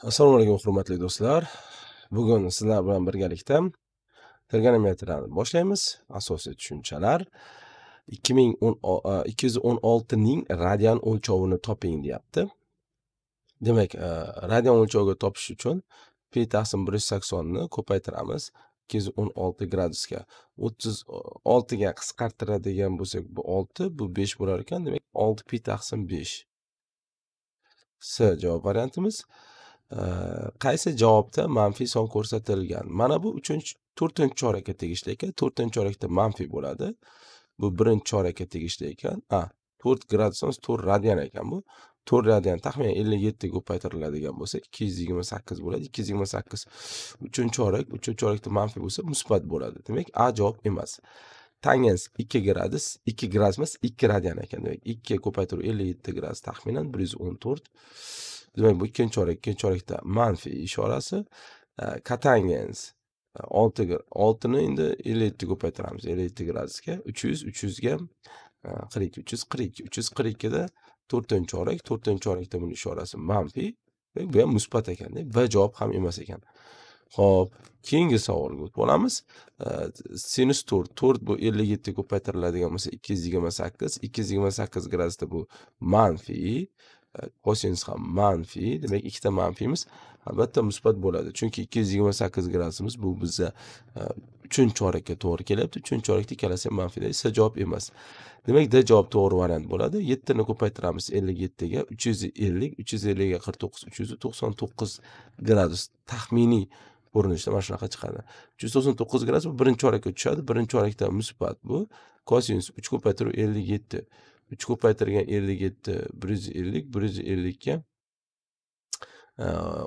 Assalomu alaykum hurmatli do'stlar. Bugun sizlar bilan birgalikda trigonometriyani boshlaymiz. Asosiy tushunchalar 216 ning radian o'lchovini toping deyapti. Demak, radian o'lchovga topish uchun pi taqsim 180 ni ko'paytiramiz 216 gradusga. 36 ga qisqartiradigan bo'lsak, bu 6, bu 5 bo'lar ekan. Demak, 6 pi taqsim 5. S javob variantimiz. Qaysi javobda manfiy son ko'rsatilgan? Mana bu uchinchi to'rtinchi chorakka tegishli ekan. To'rtinchi chorakda manfiy bo'ladi. Bu birinchi chorakka tegishli ekan. A to'rt gradus to'rt radian ekan bu. To'rt radian taxminan ellik yettiga ko'paytiriladigan bo'lsa ikki yuz yigirma sakkiz bo'ladi. Ikki yuz yigirma sakkiz uchinchi chorak uchinchi chorakda manfiy bo'lsa musbat bo'ladi. Demak a javob emas. Tangens ikki gradus ikki gradus emas ikki radian ekan. Demak ikki ko'paytiruv ellik yetti gradus taxminan bir yuz o'n to'rt. Demak bu ikkinchi chorak ikkinchi chorakda manfiy ishorasi. Katangens e, olti oltini endi ellik yetti ko'paytiramiz ellik yetti gradusga uch yuz uch yuzga e, qirq ikki uch yuz qirq ikki uch yuz qirq ikkida to'rtinchi chorak to'rtinchi chorakda buni ishorasi manfiy bu ham musbat ekanda va javob ham emas ekan. Ho'p keyingi savolga o'tib olamiz sinus to'rt to'rt bu ellik yettiga ko'paytiriladigan bo'lsa ikki yuz yigirma sakkiz ikki yuz yigirma sakkiz gradusda bu manfiy kosinus ham manfiy demak ikkita manfiymiz albatta musbat bo'ladi. Chunki ikki yuz yigirma sakkiz gradusimiz bu biza e, uchinchi chorakka to'g'ri kelyapti. Uchinchi chorakda ikkalasi ham manfiyda esa javob emas. Demak d javob to'g'ri variant bo'ladi. Yettini ko'paytiramiz ellik yettiga uch yuz ellik uch yuz ellikga qirq to'qqiz uch yuz to'qson to'qqiz gradus taxminiy ko'rinishda mana shunaqa chiqadi. Uch yuz to'qson to'qqiz gradus bu birinchi chorakka tushadi. Birinchi chorakda musbat bu. Kosinus uch ko'paytirib ellik yetti. Uch ko'paytirgan ellik yetti bir yuz ellik bir yuz ellikka e,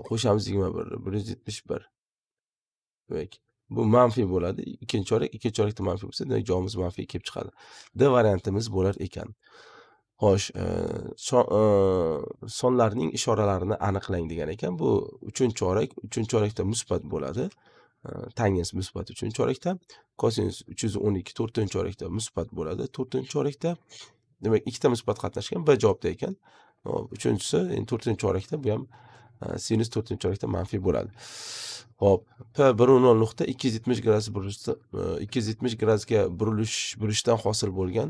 qo'shamiz yigirma bir bir yuz yetmish bir. Demak bu manfiy bo'ladi. Ikkinchi chorak ikkinchi chorakda manfiy bo'lsa demak javobimiz manfiy kelib chiqadi. D variantimiz bo'lar ekan. Xo'sh e, e, sonlarning ishoralarini aniqlang degan ekan. Bu uchinchi chorak uchinchi chorakda musbat bo'ladi. E, tangens musbat uchinchi chorakda kosinus uch yuz o'n ikki to'rtinchi chorakda musbat bo'ladi. To'rtinchi chorakda demak ikkita musbat qatnashgan b javobda ekan. Uchinchisi endi to'rtinchi chorakda bu ham sinus to'rtinchi chorakda manfiy bo'ladi. Ho'p p bir nol nuqta ikki yuz yetmish gradus burilishda ikki yuz yetmish gradusga burilish burishdan hosil bo'lgan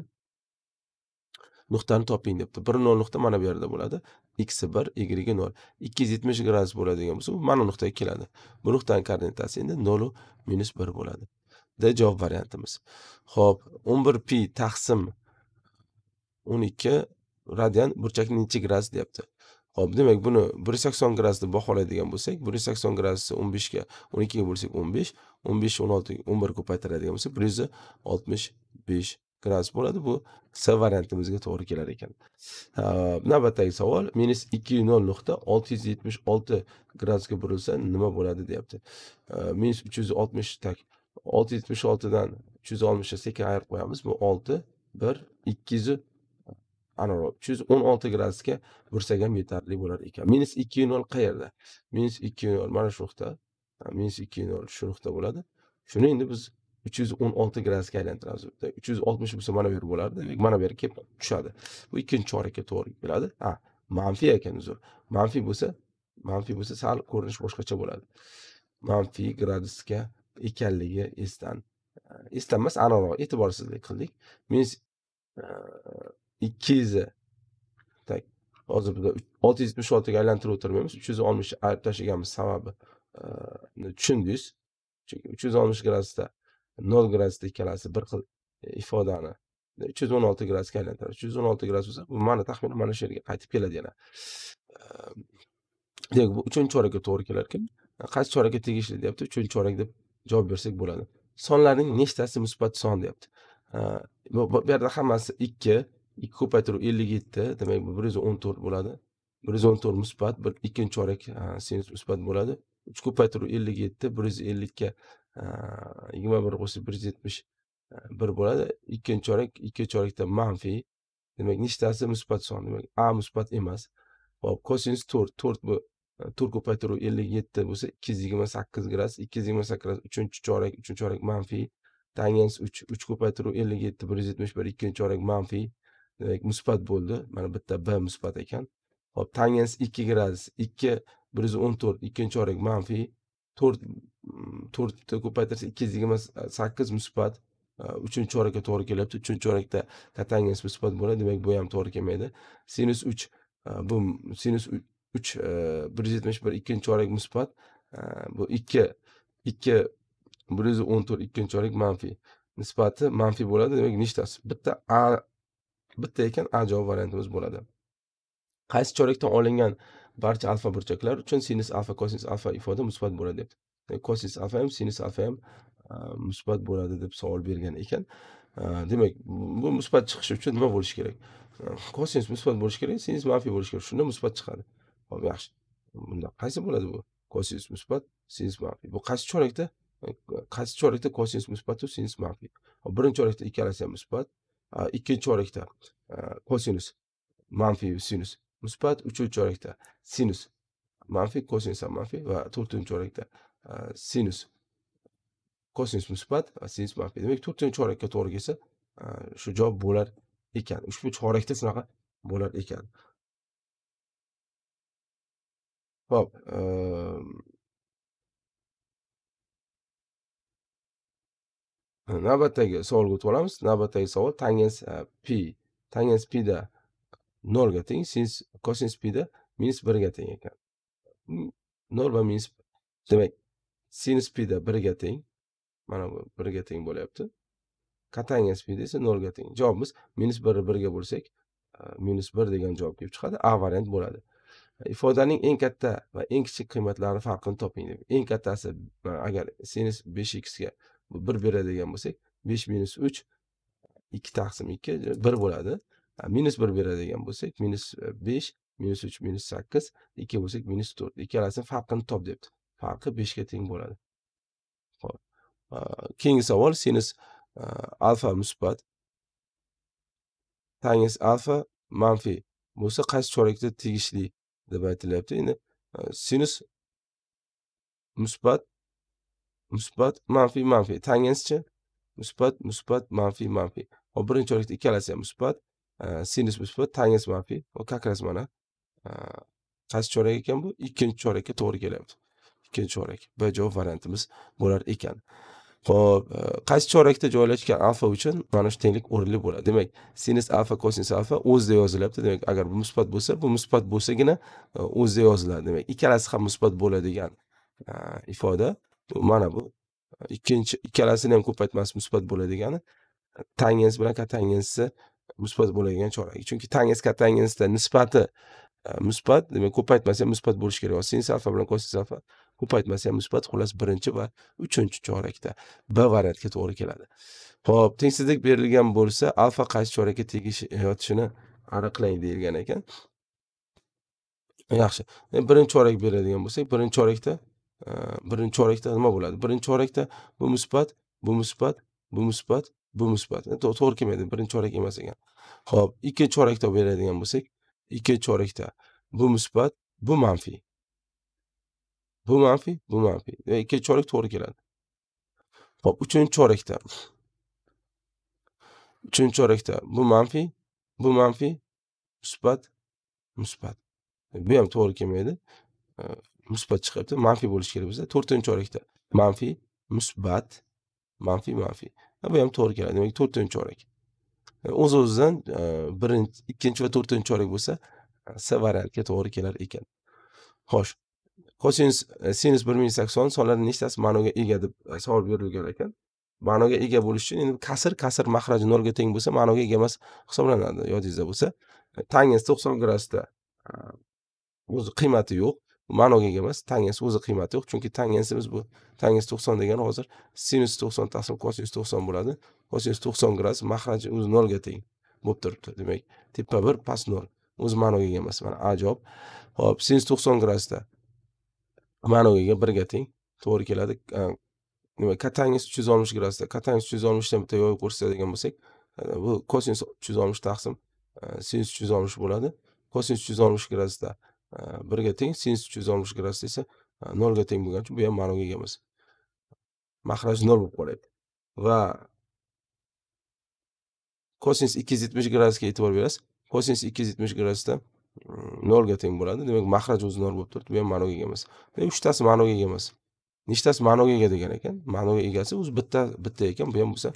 nuqtani toping debdi. Bir nol nuqta mana bu yerda bo'ladi. X bir y nol. Ikki yuz yetmish gradus bo'ladigan bo'lsa bu mana bu nuqtaga keladi. Bu nuqtani koordinatasi endi nolu minus bir bo'ladi. D javob variantimiz. Ho'p o'n bir pi taqsim o'n ikki radian burchakni nechi gradus deyapti. Ho'p demak buni bir yuz sakson gradusni baholaydigan bo'lsak bir yuz sakson gradusni o'n beshga o'n ikkiga bo'lsak o'n besh o'n besh o'n oltiga o'n bir ko'paytiradigan bo'lsak bir yuz oltmish besh gradus bo'ladi bu s variantimizga to'g'ri kelar ekan navbatdagi savol minus ikki nol nuqta olti yuz yetmish olti gradusga burilsa nima bo'ladi deyapti. Minus uch yuz oltmish tak olti yuz yetmish oltidan uch yuz oltmishni sekin ayirib qo'yamiz. Bu olti bir ikki yuz anavi uch yuz o'n olti gradusga bursak ham yetarli bo'lar ekan. Minus ikki nol qayerda? Minus ikki nol mana shu nuqta minus ikki nol shu nuqta bo'ladi. Shuni endi biz uch yuz o'n olti gradusga aylantiramiz uch yuz oltmish bo'lsa mana bu yer bo'lardi demak mana bu yerga kelib tushadi bu ikkinchi chorakka to'g'ri keladi ha manfiy ekan uzr manfiy bo'lsa manfiy bo'lsa sal ko'rinish boshqacha bo'ladi manfiy gradusga ekanligi esdan esdan emas aniqroq e'tiborsizlik qildik minus e, ikki yuz tak hozir bizda olti yuz yetmish oltiga aylantirib o'tirmaymiz uch yuz oltmish ayirib tashlaganimiz sababi tushundingiz e, chunki uch yuz oltmish gradusda nol gradusda ikkalasi bir xil e, ifodani uch yuz o'n olti gradusga aylantiradi uch yuz o'n olti gradus bo'lsa bu mana taxminan mana shu yerga qaytib keladi yana. Ehm, demak bu uchinchi chorakka to'g'ri kelar ekan qaysi chorakka tegishli deyapti? Uchinchi chorak deb javob bersak bo'ladi. Sonlarning nechtasi musbat son deyapti. Ehm, bu yerda hammasi ikki ikki ko'paytiruv ellik yetti demak bu bir yuz o'n to'rt bo'ladi. Bir yuz o'n to'rt musbat bir ikkinchi chorak e, sinus musbat bo'ladi. Uch ko'paytiruv ellik yetti bir yuz ellikka yigirma bir qo'shib bir yuz yetmish bir bo'ladi. Ikkinchi chorak ikkinchi chorakda manfiy demak nechtasi musbat son demak a musbat emas. Hop kosinus to'rt to'rt bu to'rt ko'paytiruv ellik yetti bo'lsa ikki yuz yigirma sakkiz gradus ikki yuz yigirma sakkiz uchinchi chorak uchinchi chorak manfiy tangens uch uch ko'paytiruv ellik yetti bir yuz yetmish bir ikkinchi chorak manfiy demak musbat bo'ldi. Mana bitta b musbat ekan. Hop tangens ikki gradus ikki bir yuz o'n to'rt ikkinchi chorak manfiy to'rt to'rtta ko'paytirsa ikki yuz yigirma sakkiz musbat uchinchi chorakka to'g'ri kelyapti. Uchinchi chorakda kotangens musbat bo'ladi demak bu ham to'g'ri kelmaydi. Sinus uch bu sinus uch e, bir yuz yetmish bir ikkinchi chorak musbat bu ikki ikki bir yuz o'n to'rt ikkinchi chorak manfiy nisbati manfiy bo'ladi demak nechtasi. Bitta a bitta ekan a javob variantimiz bo'ladi. Qaysi chorakdan olingan barcha alfa burchaklar uchun sinus alfa kosinus alfa ifoda musbat bo'ladi debdi. E, kosinus alfa sinus alfa e, musbat bo'ladi deb savol bergan ekan. E, demak bu musbat chiqishi uchun nima bo'lishi kerak? Kosinus musbat bo'lishi kerak sinus manfiy bo'lishi kerak. Shunda musbat chiqadi. Hop yaxshi. Bunda qaysi bo'ladi bu? Kosinus musbat sinus manfiy bu qaysi chorakda? Qaysi chorakda kosinus musbatu sinus manfiy birinchi chorakda ikkalasi ham musbat ikkinchi chorakda kosinus manfiy sinus musbat uchinchi chorakda sinus manfiy kosinus ham manfiy va to'rtinchi chorakda sinus kosinus musbat va sinus manfiy demak to'rtinchi chorakka to'g'ri kelsa shu javob bo'lar ekan ushbu chorakda shunaqa bo'lar ekan ho'p navbatdagi savolga o'tib olamiz. Navbatdagi savol tangens p tangens pda nolga teng sinus kosinus pda minus birga teng ekan. Nol va minus demak sinus pda birga teng mana bu birga teng bo'lyapti. Katangens pda esa nolga teng javobimiz minus bir birga bo'lsak minus bir degan javob kelib chiqadi a variant bo'ladi. Ifodaning eng katta va eng kichik qiymatlari farqini toping deb. Eng kattasi agar sinus besh xga bir beradigan bo'lsak besh minus uch ikki taqsim ikki bir bo'ladi. Minus bir beradigan bo'lsak minus e, besh minus uch minus sakkiz ikki bo'lsak minus to'rt. Ikkalasini farqini top debdi. Farqi beshga teng bo'ladi ho'p keyingi savol sinus alfa musbat. Tangens alfa manfiy bo'lsa qaysi chorakda tegishli deb aytilyapti endi sinus musbat musbat manfiy manfiy tangenschi musbat musbat manfiy manfiy hop birinchi chorakda ikkalasi ham musbat sinus musbat tangens manfiy va как раз mana qaysi chorak ekan bu? Ikkinchi chorakka to'g'ri kelyapti ikkinchi chorak. B javob variantimiz bo'lar ekan. Ho'p e, qaysi chorakda joylashgan alfa uchun mana shu tenglik o'rinli bo'ladi? Demak sinus alfa kosinus alfa o'zida yozilyapti demak agar bu musbat bo'lsa bu musbat bo'lsagina e, o'zida yoziladi. Demak ikkalasi ham musbat bo'ladigan e, ifoda mana bu. Ikkinchi ikkalasini ham ko'paytmasi musbat bo'ladigani tangens bilan katangensni musbat bo'ladigan chorak. Chunki tangens katangensda nisbati musbat demak ko'paytmasi ham musbat bo'lishi kerak. Sinus alfa bilan kosinus alfa ko'paytmasi ham musbat xullas birinchi va uchinchi chorakda b variantga to'g'ri keladi. Ho'p tengsizlik berilgan bo'lsa alfa qaysi chorakka tegish e, yotishini aniqlang deyilgan ekan. Yaxshi. E, birinchi chorak beradigan bo'lsak birinchi chorakda e, birinchi chorakda nima bo'ladi? Birinchi chorakda bu musbat bu musbat bu musbat bu musbat. To'g'ri kelmaydi birinchi chorak emas ekan. Ho'p ikkinchi chorakda beradigan bo'lsak ikkinchi chorakda bu musbat bu manfiy bu manfiy bu manfiy e, ikkinchi chorak to'g'ri keladi ho'p uchinchi chorakda uchinchi chorakda bu manfiy bu manfiy musbat musbat bu ham to'g'ri kelmaydi musbat chiqyapti manfiy bo'lishi kerak bizda to'rtinchi chorakda manfiy musbat manfiy manfiy bu ham to'g'ri keladi demak to'rtinchi chorak o'z o'zidan birinchi ikkinchi va to'rtinchi chorak bo'lsa s variantga to'g'ri kelar ekan xo'sh kosinus e, sinus bir ming sakson sonlarning nechtasi ma'noga ega deb e, savol berilgan ekan. Ma'noga ega bo'lish uchun endi kasr kasr mahraji nolga teng bo'lsa ma'noga ega emas hisoblanadi yodingizda bo'lsa. E, tangens to'qson gradusda o'zi qiymati yo'q ma'noga ega emas tangens o'zi qiymati yo'q. Chunki tangensimiz bu tangens to'qson degani hozir sinus to'qson taqsim kosinus to'qson bo'ladi. Kosinus to'qson gradus mahraji o'zi nolga teng bo'lib turibdi. Demak tepa bir past nol o'zi ma'noga ega emas. Mana a javob ho'p sinus to'qson gradusda ma'noga ega birga teng to'g'ri keladi nima katangiz uch yuz oltmish gradusda katangiz uch yuz oltmishdan bitta yoyib ko'rsatadigan bo'lsak bu kosinus uch yuz oltmish taqsim sinus uch yuz oltmish bo'ladi kosinus uch yuz oltmish gradusda birga teng sinus uch yuz oltmish gradusda esa nolga teng bo'lgani uchun bu ham ma'noga ega emas mahraj nol bo'lib qolyapti va kosinus ikki yuz yetmish gradusga e'tibor berasiz kosinus ikki yuz yetmish gradusda nolga teng bo'ladi demak mahraj o'zi nol bo'lib turibdi bu ham ma'noga ega emas. Uchtasi ma'noga ega emas. Nechtasi ma'noga ega degan ekan ma'noga egasi o'zi bitta bitta ekan bu ham bo'lsa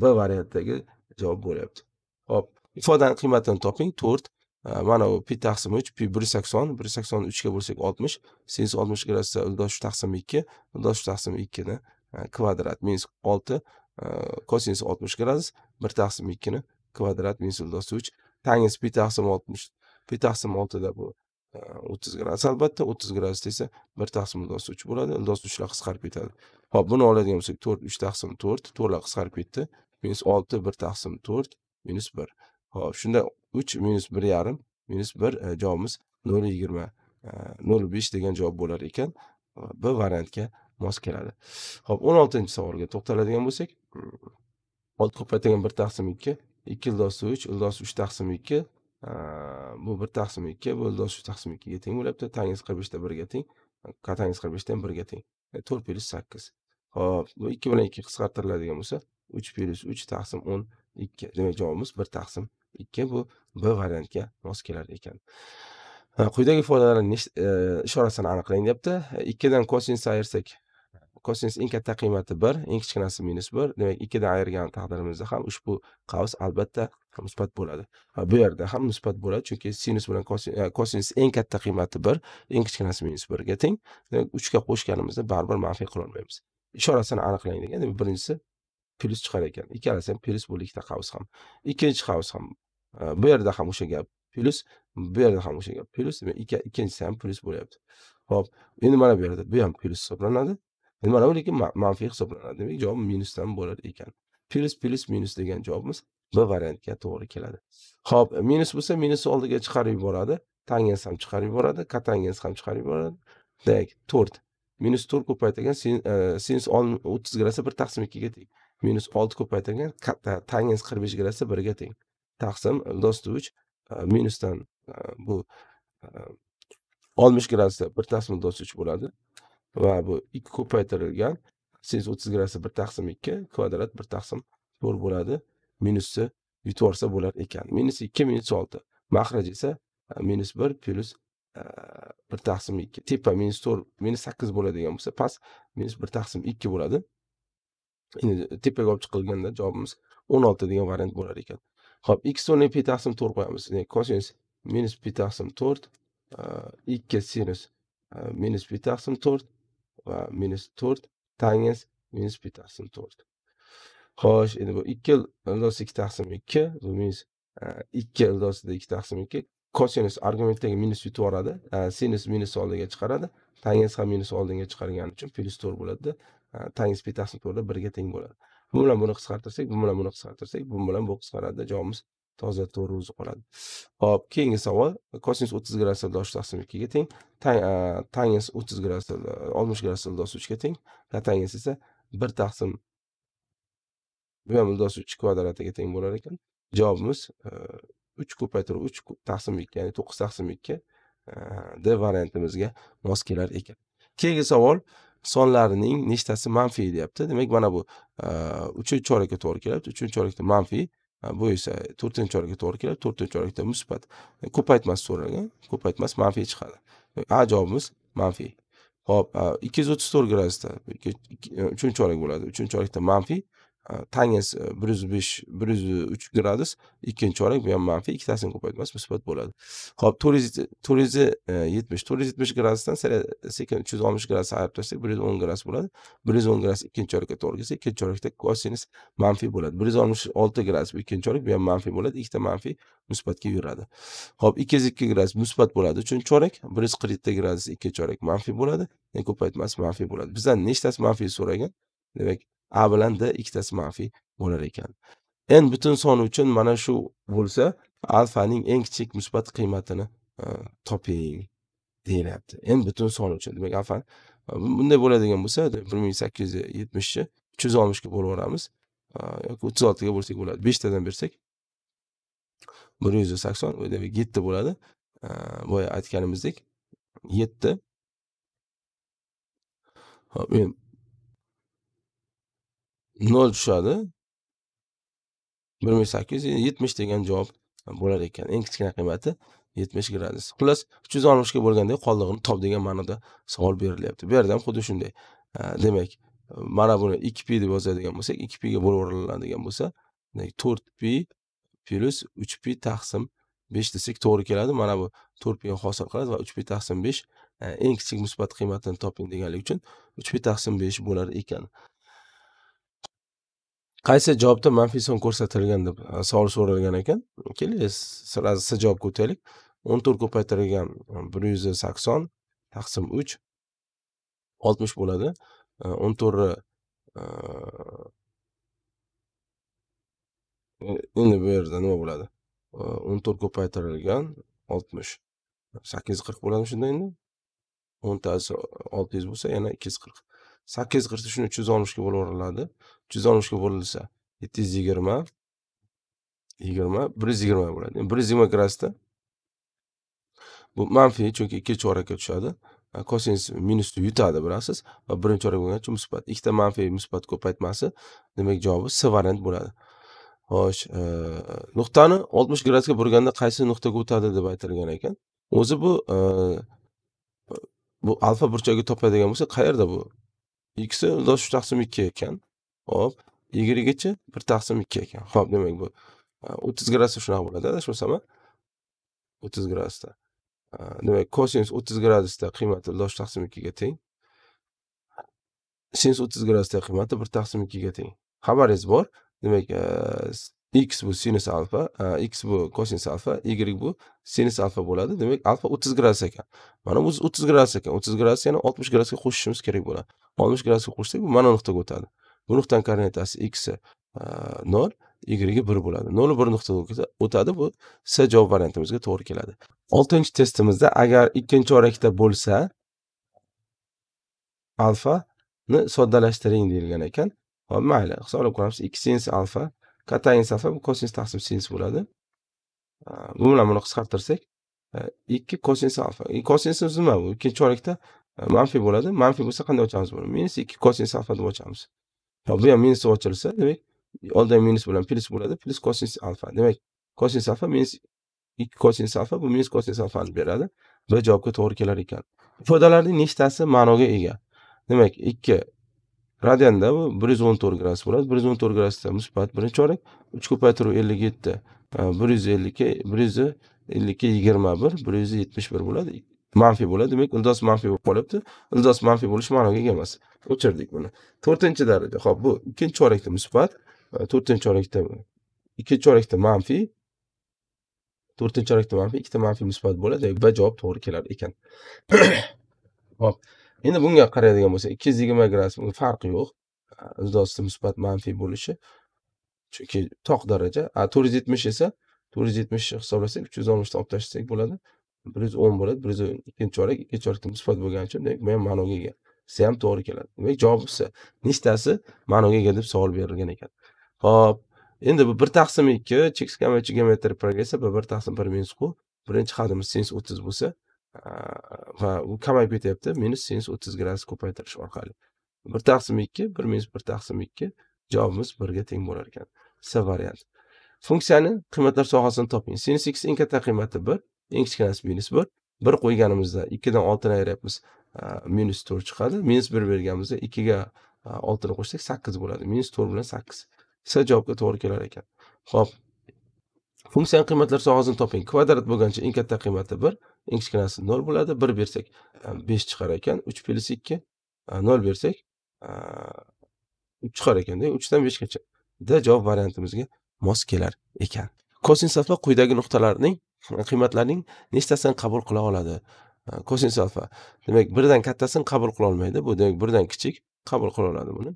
b variantdagi javob bo'lyapti. Ho'p ifodani qiymatini toping to'rt e, mana bu pi taqsim uch pi bir yuz sakson bir yuz sakson uchga bo'lsak oltmish sinus oltmish gradusda ildosh uch taqsim ikki ildosh uch taqsim ikkini e, kvadrat minus olti e, kosinus oltmish gradus bir taqsim ikkini kvadrat minus ildosh uch tangiz pi taqsim oltmish bir taqsim oltida bu e, o'ttiz gradus albatta o'ttiz gradusda esa bir taqsim ildosh uch bo'ladi ildosh uchlar qisqarib ketadi ho'p buni oladigan bo'lsak to'rt uch taqsim to'rt to'rtlar qisqarib ketdi minus olti bir taqsim to'rt minus bir Xo'p, shunda 3 minus 1 yarim minus 1 e, javobimiz 0.20 0.5 degan javob bo'lar ekan. E, B variantga mos keladi. Xo'p, 16-savolga to'xtaladigan bo'lsak, 6 ko'paytirgan 1 taqsim 2, 2 ildosi 3, ildosi 3 taqsim 2, bu 1 taqsim 2, bu ildosi 3 taqsim 2 ga teng bo'lyapti. Tangiz 45 beshda 1 ga teng. Katangiz 45 dan 1 ga teng. 4 plyus 8. Xo'p, bu 2 bilan 2 qisqartiriladigan bo'lsa, 3 plyus 3 taqsim 10 2. Demak, javobimiz 1 taqsim ikki bu b variantga mos kelar ekan quyidagi ifodalarni e, ishorasini aniqlang deyapti e, ikkidan kosinus ayirsak kosinus eng katta qiymati bir eng kichkinasi minus bir. Demak ikkidan ayirgan taqdirimizda ham ushbu qavs albatta musbat bo'ladi. Va bu yerda ham musbat bo'ladi chunki sinus bilan kosinus e, eng katta qiymati bir eng kichkinasi minus birga teng. Demak uchga qo'shganimizda baribir manfiy qilolmaymiz. Ishorasini aniqlang degan birinchisi plyus chiqar ekan. Ikkalasi ham plyus bo'ldi ikkita qavs ham. Ikkinchi qavs ham e, bu yerda ham o'sha gap plyus bu yerda ham o'sha gap plyus demak ikkinchisi ham plyus bo'lyapti. Ho'p endi mana bu yerda bu ham plyus hisoblanadi. Nimalar mana lekin manfiy hisoblanadi. Demak javob minusdan bo'lar ekan. Plyus plyus minus degan javobimiz b variantga to'g'ri keladi. Ho'p minus bo'lsa minusni oldiga chiqarib yuboradi. Tangens ham chiqarib yuboradi kotangens ham chiqarib yuboradi. Demak to'rt. Minus to'rt ko'paytirgan e, sinus o'ttiz gradusda bir taqsim ikkiga teng. Minus olti ko'paytirgan tangens qirq besh gradusda birga teng. Taqsim ildoz uch e, minusdan e, bu oltmish gradusda bir taqsim ildoz uch bo'ladi. Va bu ikki ko'paytirilgan sinus o'ttiz gradusda bir taqsim ikki kvadrat bir taqsim to'rt bo'ladi. Minusni yutib yuborsa bo'lar ekan. Minus ikki minus olti. Mahraj esa e, minus bir plyus e, bir taqsim ikki. Tepa minus to'rt minus sakkiz bo'ladigan bo'lsa past minus bir taqsim ikki bo'ladi. Endi tepaga olib chiqilganda javobimiz o'n olti degan variant bo'lar ekan. Ho'p x o'rniga p taqsim to'rt qo'yamiz. Kosinus minus p taqsim 4 2 sinus minus p taqsim to'rt e, va minus 4 tangens minus pi taqsim 4. Xo'sh, endi bu 2 ildoz 2 taqsim ikki bu minus 2 ildozida 2 taqsim ikki Kosinus argumentdagi minus yutib yuboradi. E, sinus minus oldiga chiqaradi. Tangens ham minus oldinga chiqargani uchun plus 4 bo'ladi. E, tangens pi taqsim 4 da 1 ga teng bo'ladi. bu bilan buni qisqartirsak bu bilan buni qisqartirsak bu bilan bu qisqaradi javobimiz toza to'g'ri o'zi qoladi. Hop keyingi savol. Kosinus o'ttiz gradus dosh taqsim ikkiga teng. Tangens o'ttiz gradus oltmish gradus dosh uchga teng. Tangens esa bir taqsim bu ham ildosh uch kvadratiga teng bo'lar ekan. Javobimiz e, uch ko'paytirib uch taqsim ikki ya'ni to'qqiz taqsim ikki e, d variantimizga mos kelar ekan. Keyingi savol. Sonlarning nechtasi manfiy deyapti. Demak mana bu e, uchinchi chorakka to'g'ri kelyapti. Uchinchi chorakda manfiy bu esa to'rtinchi chorakka to'g'ri keladi to'rtinchi chorakda musbat e, ko'paytmas so'ralgan ko'paytmas manfiy chiqadi. E, a javobimiz manfiy. Ho'p ikki yuz o'ttiz to'rt gradusda e, uchinchi chorak bo'ladi uchinchi chorakda manfiy tangis bir yuz besh bir yuz uch gradus ikkinchi chorak bu ham manfiy ikkitasini ko'paytmas musbat bo'ladi. Ho'p to'rt yuz to'rt yuz yetmish to'rt yuz yetmish gradusdan sal sekin uch yuz oltmish gradus ayirib tashlasak bir yuz o'n gradus bo'ladi. Bir yuz o'n gradus ikkinchi chorakka to'g'ri kelsa ikkinchi chorakda kosinus manfiy bo'ladi. Bir yuz oltmish olti gradus bu ikkinchi chorak bu ham manfiy bo'ladi. Ikkita manfiy musbatga yuradi. Ho'p ikki yuz ikki gradus musbat bo'ladi uchinchi chorak bir yuz qirq yetti gradus ikkinchi chorak manfiy bo'ladi. Ko'paytmas manfiy bo'ladi. Bizdan nechtasi manfiy so'ragan. Demak a bilan d ikkitasi manfiy bo'lar ekan n butun soni uchun mana shu bo'lsa alfaning eng kichik musbat qiymatini e, toping deyilyapti n butun son uchun demak alfa e, bunday bo'ladigan bo'lsa bir ming sakkiz yuz yetmishni uch yuz oltmishga bo'lib yuboramiz e, yoki o'ttiz oltiga bo'lsak bo'ladi. Beshtadan bersak bir yuz sakson demak yetti bo'ladi. E, boya aytganimizdek yetti. Hop nol tushadi bir ming sakkiz yuz yetmish degan javob bo'lar ekan. Eng kichkina qiymati yetmish gradus. Xullas uch yuz oltmishga bo'lganda qoldig'ini top degan ma'noda savol berilyapti. Bu yerda ham xuddi shunday. Demak mana buni ikki pi deb yozadigan bo'lsak ikki piga bo'lib o'riladigan bo'lsa to'rt pi plyus uch pi taqsim besh desak to'g'ri keladi. Mana bu to'rt piga hosil qiladi va uch pi taqsim besh e, eng kichik musbat qiymatini toping deganligi uchun uch pi taqsim besh bo'lar ekan. Qaysi javobda manfiy son ko'rsatilgan deb e, savol so'ralgan ekan? Keling сразу s javobga o'taylik. O'n to'rt ko'paytirilgan e, bir yuz sakson taqsim uch oltmish bo'ladi. E, o'n to'rtni endi bu yerda nima bo'ladi? O'n to'rt ko'paytirilgan oltmish. Sakkiz yuz qirq bo'ladimi shunda endi. O'ntasi olti yuz bo'lsa yana ikki yuz qirq. Sakkiz yuz qirqni shuni uch yuz oltmishga bo'lib yuboriladi uch yuz oltmishga bo'linsa yetti yuz yigirma yigirma bir yuz yigirma bo'ladi. Bir yuz yigirma kirasizda bu manfiy chunki ikkinchi chorakka tushadi. Kosinus minusni yutadi bilasiz va birinchi chorak bo'lgancha musbat. Ikkita manfiy musbat ko'paytmasi demak javobi s variant bo'ladi. Xo'sh e, nuqtani oltmish gradusga burganda qaysi nuqtaga o'tadi deb aytilgan ekan. O'zi bu e, bu alfa burchagi topadigan bo'lsa qayerda bu? X uch taqsim ikki ekan hop yigirmagacha bir taqsim ikki ekan. Ho'p demak bu e, o'ttiz gradusda shunaqa bo'ladi adashmasam o'ttiz gradusda e, demak kosinus o'ttiz gradusda qiymati losh taqsim ikkiga teng. Sinus o'ttiz gradusda qiymati bir taqsim ikkiga teng. Xabaringiz bor. Demak e, x bu sinus alfa x bu kosinus alfa y bu sinus alfa bo'ladi. Demak alfa o'ttiz gradus ekan. Mana bu o'ttiz gradus ekan. O'ttiz gradus ya'ni oltmish gradusga qo'shishimiz kerak bo'ladi. Oltmish gradusga qo'shsak bu mana nuqtaga o'tadi. Nuqtani koordinatasi x e, nol y bir bo'ladi. Nol bir nuqtaga o'tadi bu s javob variantimizga to'g'ri keladi. Oltinchi testimizda agar ikkinchi chorakda bo'lsa alfani soddalashtiring deyilgan ekan. Hop mayli hisoblab ko'ramiz. X sins alfa kotayin alfa bu kosinus taqsim sins bo'ladi. E, bu bilan buni qisqartirsak e, ikki kosinus alfa. Kosinus nima bu? Ikkinchi chorakda manfiy bo'ladi. Manfiy bo'lsa qanday ochamiz buni? Minus ikki kosinus alfa deb ochamiz. Bu ham minus ochilsa demak oldin minus bilan plyus bo'ladi plyus kosinus alfa. Demak kosinus alfa minus ikki kosinus alfa bu minus kosinus alfani beradi b javobga to'g'ri kelar ekan ifodalarning nechtasi ma'noga ega demak ikki radianda bu bir yuz o'n to'rt gradus bo'ladi bir yuz o'n to'rt gradusda musbat birinchi chorak uch ko'paytiruv ellik yetti bir yuz ellikka bir yuz ellikka yigirma bir bir yuz yetmish bir bo'ladi manfiy bo'ladi demak ildiz manfiy bo'lib qolyapti ildiz manfiy bo'lish ma'noga ega emas. O'chirdik buni. To'rtinchi daraja. Ho'p bu ikkinchi chorakda musbat. To'rtinchi chorakda ikkinchi chorakda manfiy to'rtinchi chorakda manfiy ikkita manfiy musbat bo'ladi. Va javob to'g'ri kelar ekan. Ho'p endi bunga qaraydigan bo'lsak ikki yuz yigirma gradus farqi yo'q. Ildizni musbat manfiy bo'lishi. Chunki toq daraja. To'rt yuz yetmish esa to'rt yuz yetmish hisoblasak uch yuz oltmishdan olib tashlasak bo'ladi. Bir yuz o'n bo'ladi bir yuz ikkinchi chorak ikkinchi chorakda musbat bo'lgani uchun demak bu ham ma'noga ega. S ham to'g'ri keladi. Demak javob s nechtasi ma'noga ega deb savol berilgan ekan. Ho'p endi bu bir taqsim ikki cheks kamaychi geometrik progressiya bu bir taqsim bir minus q birinchi hadimiz sinus o'ttiz bo'lsa va u kamayib ketyapti. Minus sinus o'ttiz gradus ko'paytirish orqali. Bir taqsim ikki bir minus bir taqsim ikki javobimiz birga teng bo'lar ekan. C variant. Funksiyani qiymatlar sohasini toping. Sinus x eng katta qiymati bir eng kichkinasi minus bir bir qo'yganimizda ikkidan oltini ayryapmiz minus to'rt chiqadi. Minus bir berganimizda ikkiga oltini qo'shsak sakkiz bo'ladi. Minus to'rt bilan sakkiz. S javobga to'g'ri kelar ekan. Ho'p funksiyani qiymatlar sohasini toping. Kvadrat bo'lgancha eng katta qiymati bir eng kichkinasi nol bo'ladi. Bir bersak besh chiqar ekan. Uch plyus ikki nol bersak uch chiqar ekanda uchdan beshgacha. D javob variantimizga mos kelar ekan. Kosin alfa quyidagi nuqtalarning qiymatlarning nechtasini qabul qila oladi. Kosinus alfa demak birdan kattasini qabul qila olmaydi. Bu demak birdan kichik qabul qila oladi buni.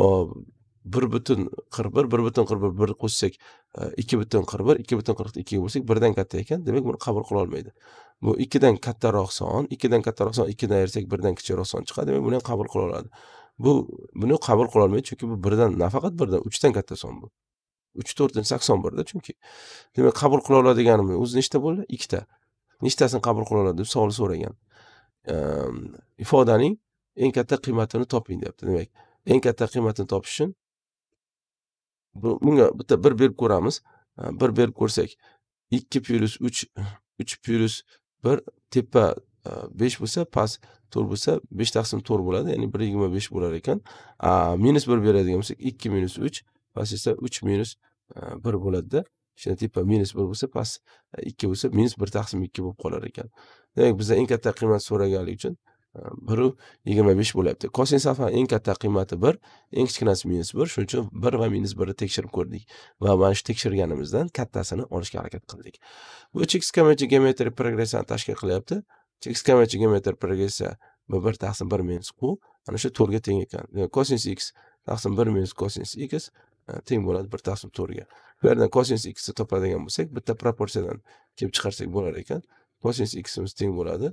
Hop bir butun qirq bir bir butun qirq bir bir qo'shsak ikki butun qirq bir ikki butun qirq ikkiga bo'lsak birdan katta ekan demak buni qabul qila olmaydi. Bu ikkidan kattaroq son ikkidan kattaroq son ikkidan ayirsak birdan kichikroq son chiqadi demak buni ham qabul qila oladi. Bu buni qabul qila olmaydi chunki bu birdan nafaqat birdan uchdan katta son bu. Uch to'rtinchi sakson birda. Chunki demak qabul qila oladiganimiz o'zi nechta bo'ldi? Ikkita. Nechtasini qabul qila oladi deb savol so'ragan. Ehm, ifodaning eng katta qiymatini toping deyapti. Demak eng katta qiymatini topish uchun bunga bitta bir berib ko'ramiz. Ehm, bir berib ko'rsak ikki plyus uch uch plyus bir tepa ehm, besh bo'lsa past to'rt bo'lsa besh taqsim to'rt bo'ladi. Ya'ni bir yigirma besh bo'lar ekan. Minus bir beradigan bo'lsak ikki minus uch past esa uch minus e, bir bo'ladida. Shunda tepa minus bir bo'lsa past e, ikki bo'lsa minus bir taqsim ikki bo'lib qolar ekan. Demak bizdan eng katta qiymat so'raganligi uchun e, biru yigirma besh bo'lyapti. Kosinus alfa eng katta qiymati bir eng kichkinasi minus bir. Shuning uchun bir va minus birni tekshirib ko'rdik va mana shu tekshirganimizdan kattasini olishga harakat qildik. Bu x kamaychi geometri progressiyani tashkil qilyapti. X kamaychi geometri progressiya bu bir taqsim bir minus q mana shu to'rtga teng ekan. Kosinus x taqsim bir minus kosinus x teng bo'ladi bir taqsim to'rtga bu yerdan kosinus xni topadigan bo'lsak bitta proporsiyadan kelib chiqarsak bo'lar ekan kosinus ximiz teng bo'ladi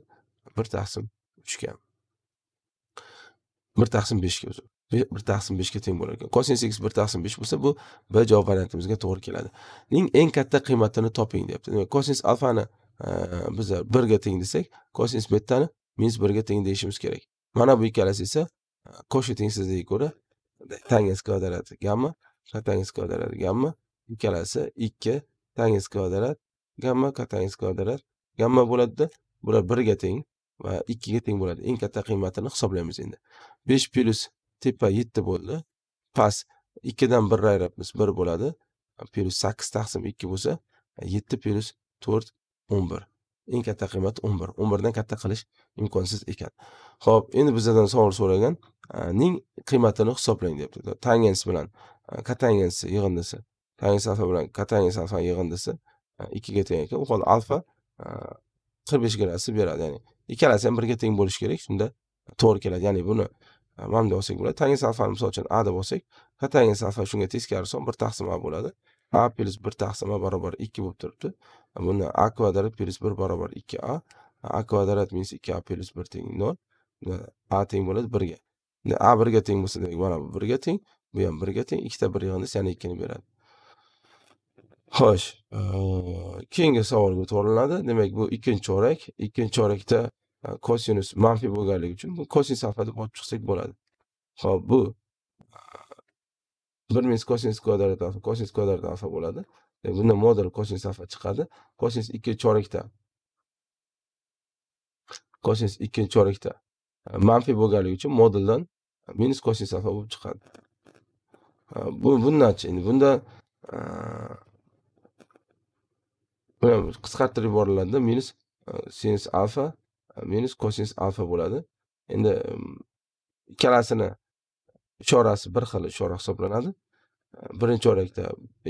bir taqsim uchga bir taqsim beshga o'zi bir taqsim beshga teng bo'lar ekan kosinus x bir taqsim besh bo'lsa bu b javob variantimizga to'g'ri keladi ning eng katta qiymatini toping deyapti demak kosinus alfani biza birga teng desak kosinus betani minus birga teng deyishimiz kerak mana bu ikkalasi esa koshi tengsizligiga ko'ra tangens kvadrati gamma kotangens kvadrat gamma ikkalasi ikki tangiz kvadrat gamma kotangens kvadrat. Gamma bo'ladida bular birga teng va ikkiga teng bo'ladi. Eng katta qiymatini hisoblaymiz endi. Besh plyus tepa yetti bo'ldi. Past ikkidan birni ayryapmiz bir bo'ladi. Plyus sakkiz taqsim ikki bo'lsa yetti plyus to'rt o'n bir. Eng katta qiymat o'n bir. O'n birdan katta qilish imkonsiz ekan. Ho'p endi bizlardan savol so'ragan ning qiymatini hisoblang deyapti tangens bilan kotangens yig'indisi tangens alfa bilan kotangens alfa yig'indisi ikkiga teng ekan u holda alfa qirq besh gradusni beradi ya'ni. Ikkalasi ham birga teng bo'lishi kerak shunda to'g'ri keladi ya'ni buni mana bunday olsak bo'ladi tangens alfani misol uchun a deb olsak kotangens alfa shunga teskari son bir taqsim a bo'ladi a plyus bir taqsim a barobar ikki bo'lib turibdi buni a kvadrat plyus bir barobar ikki a. A kvadrat minus ikki a plyus bir teng nol a teng bo'ladi birga a birga teng bo'lsa demak mana bu birga teng bu ham birga teng ikkita bir yig'indisi yana ikkini beradi. Xo'sh keyingi savolga to'g'rilanadi demak bu ikkinchi chorak ikkinchi chorakda e, kosinus manfiy bo'lganligi uchun bu kosinus alfa deb olib chiqsak bo'ladi. Ho'p bu bir minus kosinus kvadrat alfa kosinus kvadrat alfa bo'ladi. Bundan modul kosinus alfa chiqadi. Kosinus ikkinchi chorakda kosinus ikkinchi chorakda e, manfiy bo'lganligi uchun moduldan minus kosinus alfa bo'lib chiqadi. Bu bundanchi endi bunda qisqartirib yuboriladida minus sinus alfa minus kosinus alfa bo'ladi endi ikkalasini ishorasi bir xil ishora hisoblanadi birinchi chorakda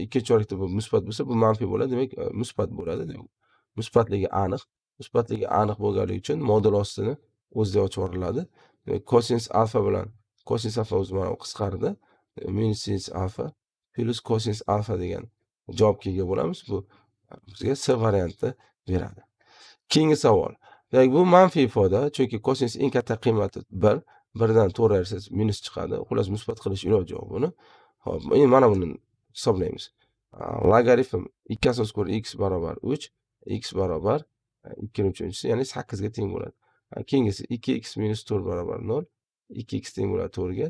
ikkinchi chorakda bu musbat bo'lsa bu manfiy bo'ladi demak musbat bo'ladi musbatligi aniq musbatligi aniq bo'lganligi uchun modul ostini o'zida ochib yuboriladi kosinus alfa bilan kosinus alfa o'zi mana qisqardi min sinus alfa plyus kosinus alfa degan javobga ega bo'lamiz? Bu bizga s varianti beradi. Keyingi savol. Demak bu manfiy ifoda chunki kosinus eng katta qiymati bir birdan to'rt ayirsangiz minus chiqadi. Xullas musbat qilish iloji yo'q buni. Ho'p endi mana buni hisoblaymiz. Logarifm ikki asos ko'ra x barobar uch x barobar ikkini uchinchisi ya'ni sakkizga teng bo'ladi. Keyingisi ikki x minus to'rt barobar nol ikki x teng bo'ladi to'rtga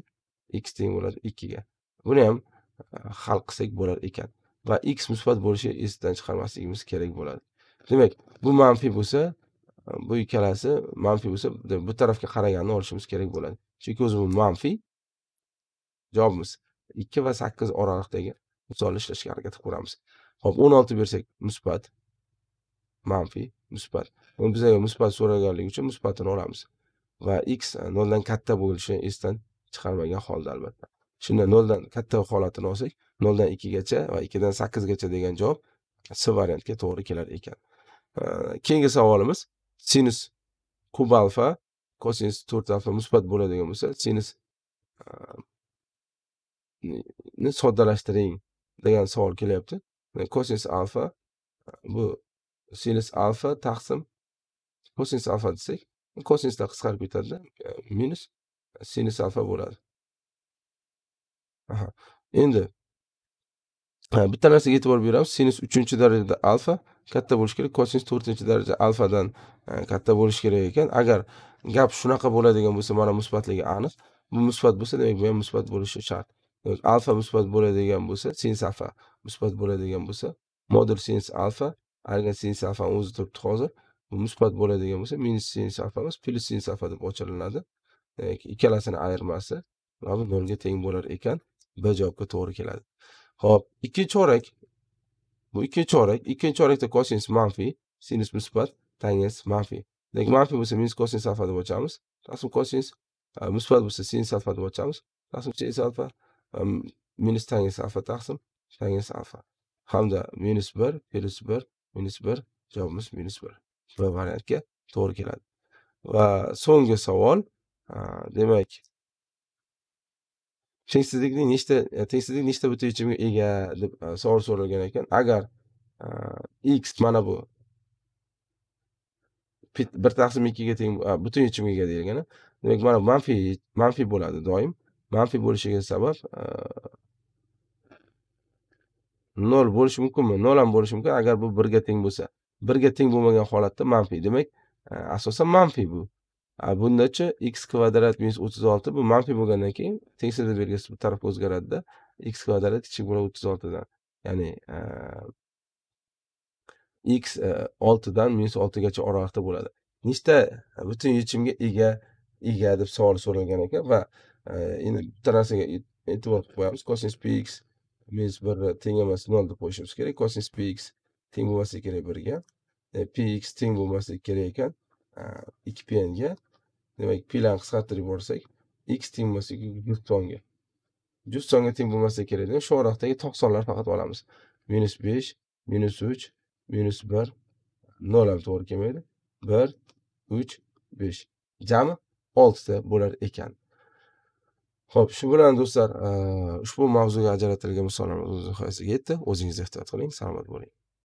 x teng bo'ladi ikkiga. Buni ham e, hal qilsak bo'lar ekan va x musbat bo'lishi esdan chiqarmasligimiz kerak bo'ladi. Demak bu manfiy bo'lsa e, bu ikkalasi manfiy bo'lsa bu tarafga qaraganini olishimiz kerak bo'ladi. Chunki o'zi bu manfiy javobimiz ikki va sakkiz oraliqdagi misolni ishlashga harakat qilib ko'ramiz ho'p o'n olti bersak musbat manfiy musbat. Bizga musbat so'raganligi uchun musbatini olamiz va x noldan katta bo'lishi esdan chiqarmagan holda albatta. Shunda noldan katta holatini olsak noldan ikkigacha va ikkidan sakkizgacha degan javob c variantga to'g'ri kelar ekan. Keyingi savolimiz sinus kub alfa kosinus to'rt alfa musbat bo'ladigan bo'lsa sinus ni soddalashtiring degan savol kelyapti. Kosinus alfa bu sinus alfa taqsim kosinus alfa desak kosinusda qisqarib ketadida minus sinus alfa bo'ladi endi bitta narsaga e'tibor beramiz sinus uchinchi darajada alfa katta bo'lishi kerak kosinus to'rtinchi daraja alfadan e, katta bo'lishi kerak ekan agar gap shunaqa bo'ladigan bo'lsa mana musbatligi aniq. Bu musbat bo'lsa demak bu ham musbat bo'lishi shart. Alfa musbat bo'ladigan bo'lsa sinus alfa musbat bo'ladigan bo'lsa modul sinus alfa agar sinus alfani o'zi turibdi hozir. Bu musbat bo'ladigan bo'lsa minus sinus alfamiz plyus sinus alfa deb o'chiriladi. Ikkalasini ayirmasi mana bu nolga teng bo'lar ekan. B javobga to'g'ri keladi. Ho'p ikkinchi chorak bu ikkinchi chorak ikkinchi chorakda kosinus manfiy sinus musbat tangens manfiy demak manfiy bo'lsa minus kosinus alfa deb ochamiz. Rasm kosinus musbat bo'lsa sinus alfa deb ochamiz. Rasm sinus alfa minus tangens alfa taqsim tangens alfa. Hamda minus bir plyus bir minus bir javobimiz minus bir. B variantga to'g'ri keladi. Va so'nggi savol. Demak e, tengsizlikning nechta tengsizlik nechta butun yechimga ega deb savol so'ralgan ekan agar e, x mana bu. Bir taqsim ikkiga e, teng butun yechimga ega deyilgan demak mana manfiy manfiy bo'ladi doim manfiy bo'lishiga sabab nol bo'lishi mumkinmi nol ham bo'lishi mumkin agar bu birga teng bo'lsa birga teng bo'lmagan holatda manfiy demak asosan manfiy bu. Bundachi x kvadrat minus o'ttiz olti bu manfiy bo'lgandan keyin tengsizlik belgisi bu tarafga o'zgaradida x kvadrat kichik bo'ladi o'ttiz oltidan. Ya'ni e, x e, oltidan minus oltigacha oraliqda bo'ladi. Nechta butun yechimga ega ega deb savol so'ralgan ekan va e, endi bitta narsaga e'tibor qilib qo'yamiz. Kosinus px minus bir teng emas nol deb qo'yishimiz kerak. Kosinus px teng bo'lmasligi kerak birga. Px teng bo'lmasligi kerak ekan ikki pnga demak pilani qisqartirib yuborsak x teng bo'lsa yuz songa yuz songa teng bo'lmasa kerak shu oraliqdagi sonlarni faqat olamiz. Minus besh minus uch minus bir nol ham to'g'ri kelmaydi. Bir uch besh. Jami oltita bo'lar ekan. Ho'p shu bilan do'stlar ushbu mavzuga ajratilgan misollarimiz o'z nihoyasiga yetdi? O'zingiz ehtiyot qiling salomat bo'ling.